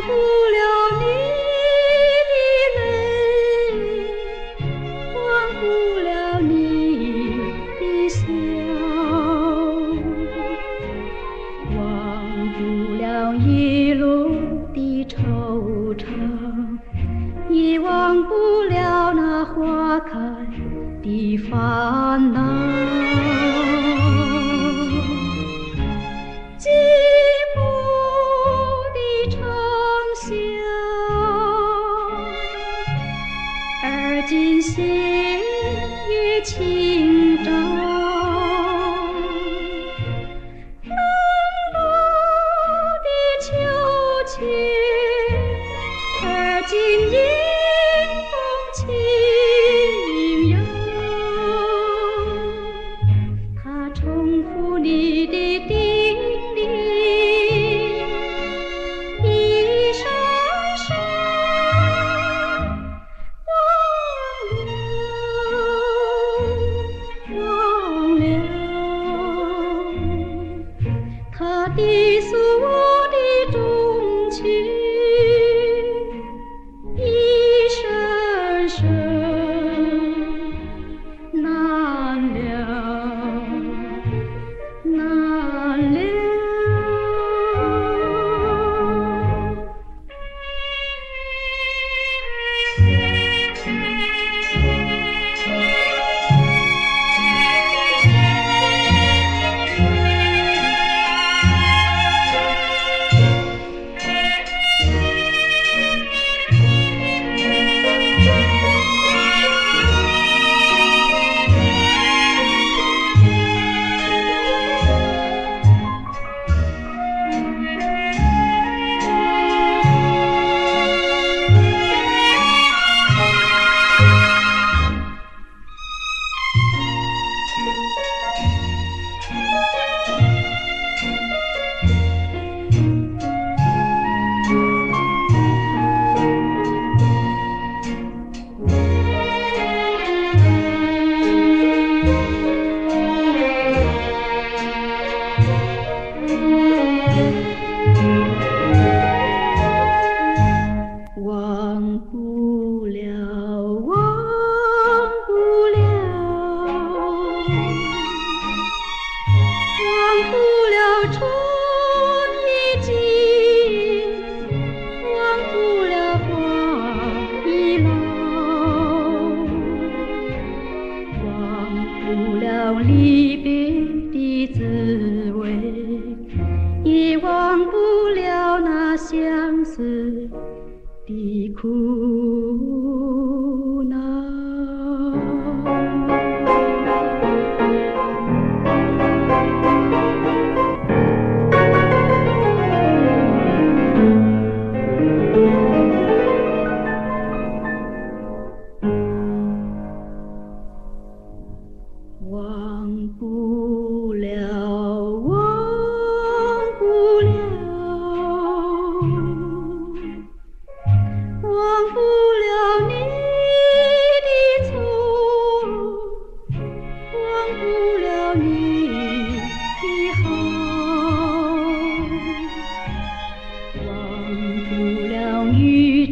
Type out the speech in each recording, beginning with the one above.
忘不了你的泪，忘不了你的笑，忘不了一路的惆怅，也忘不了那花开的方。尽心与情。忘不了那相思的苦。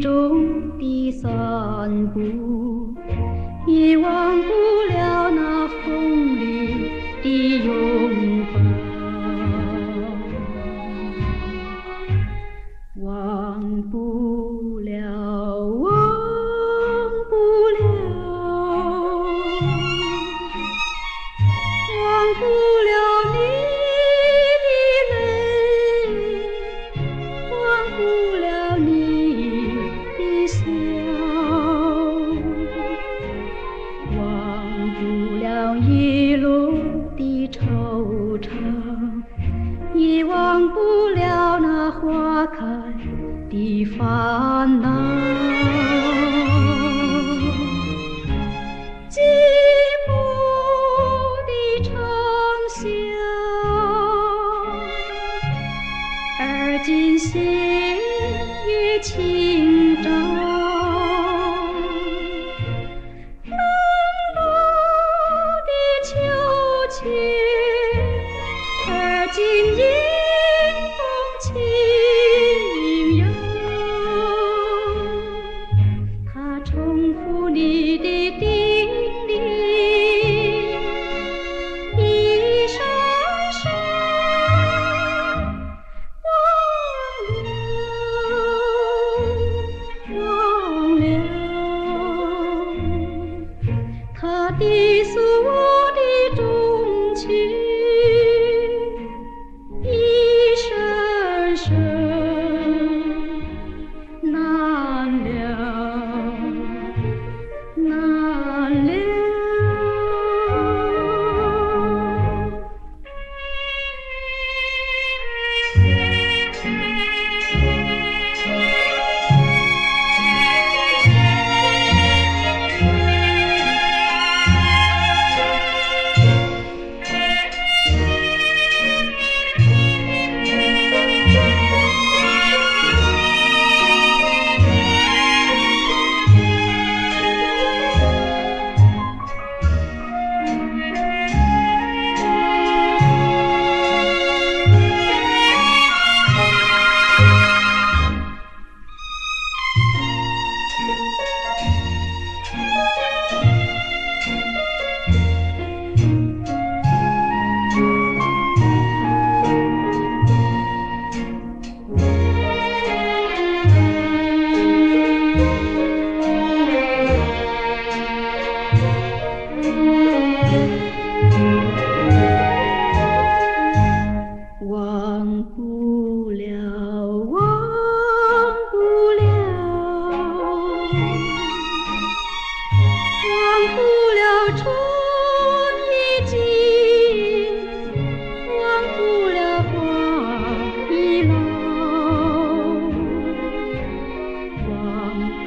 中的散步也忘不了那风里的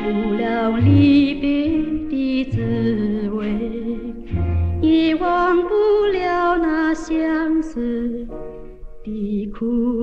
不了离别的滋味，也忘不了那相思的苦。